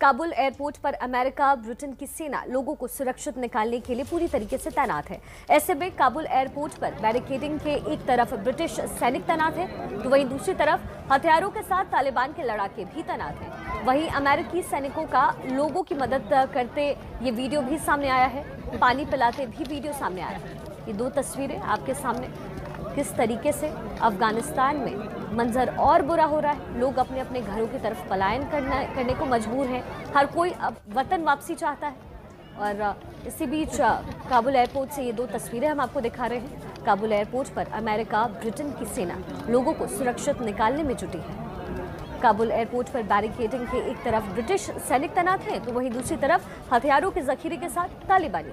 Kabul airport पर America, Britain की सेना लोगों को सुरक्षित निकालने के लिए पूरी तरीके से तैनात है। ऐसे में काबुल एयरपोर्ट पर बैरिकेडिंग के एक तरफ़ ब्रिटिश सैनिक तैनात है तो वहीं दूसरी तरफ़ हथियारों के साथ तालिबान के लड़ाके भी तैनात हैं। वहीं अमेरिकी सैनिकों का लोगों की मदद करते ये वीडियो भी सामने आया है। पानी पिलाते भी वीडियो सामने आया है। ये दो तस्वीरें आपके सामने। किस तरीके से अफ़गानिस्तान में मंजर और बुरा हो रहा है? लोग अपने अपने घरों की तरफ़ पलायन करना, करने को मजबूर हैं। हर कोई अब वतन वापसी चाहता है। और इसी बीच काबुल एयरपोर्ट से ये दो तस्वीरें हम आपको दिखा रहे हैं। काबुल एयरपोर्ट पर अमेरिका, ब्रिटेन की सेना लोगों को सुरक्षित निकालने में जुटी है। काबुल एयरपोर्ट पर बैरिकेडिंग के एक तरफ़ ब्रिटिश सैनिक तैनात हैं तो वहीं दूसरी तरफ़ हथियारों के जखीरे के साथ तालिबानी।